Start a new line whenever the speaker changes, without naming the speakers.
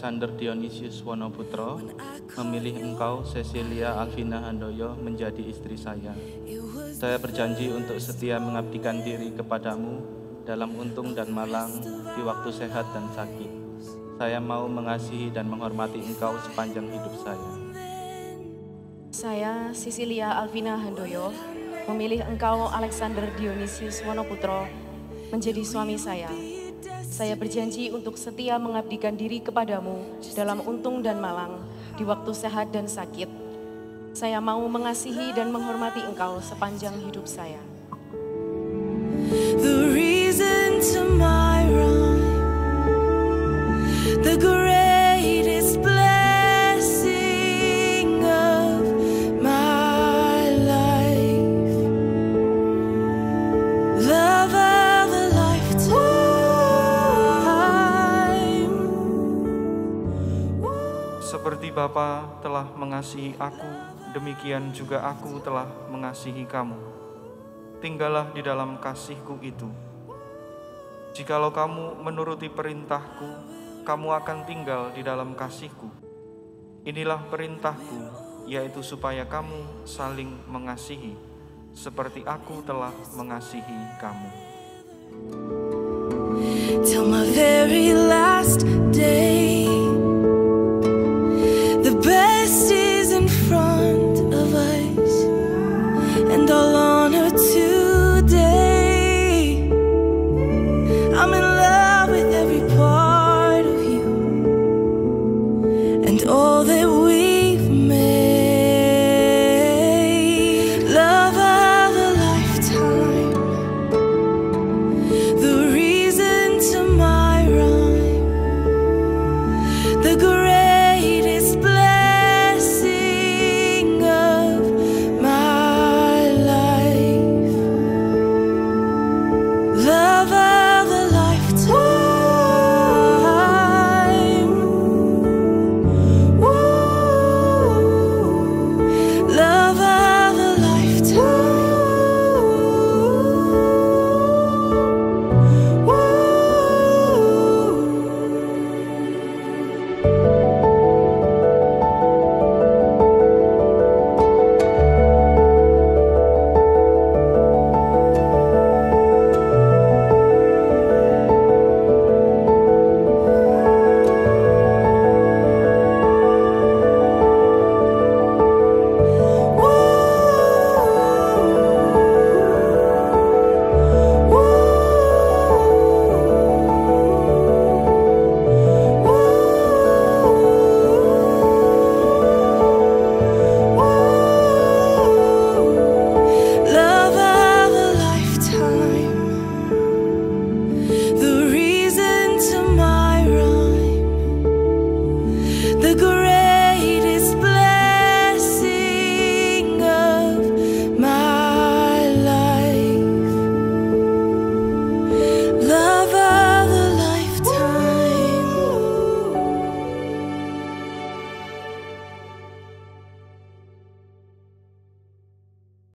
Alexander Dionysius Wonoputro memilih engkau Cecilia Alvina Handoyo menjadi istri saya. Saya berjanji untuk setia mengabdikan diri kepadamu dalam untung dan malang di waktu sehat dan sakit. Saya mau mengasihi dan menghormati engkau sepanjang hidup saya.
Saya, Sisilia Alvina Handoyo, memilih engkau Alexander Dionysius Wonoputro menjadi suami saya. Saya berjanji untuk setia mengabdikan diri kepadamu dalam untung dan malang, di waktu sehat dan sakit. Saya mau mengasihi dan menghormati engkau sepanjang hidup saya.
Seperti Bapa telah mengasihi aku, demikian juga aku telah mengasihi kamu. Tinggallah di dalam kasihku itu. Jikalau kamu menuruti perintahku, kamu akan tinggal di dalam kasihku. Inilah perintahku, yaitu supaya kamu saling mengasihi, seperti aku telah mengasihi kamu.
till my very last day. all that we've made. Love of a lifetime, the reason to my rhyme.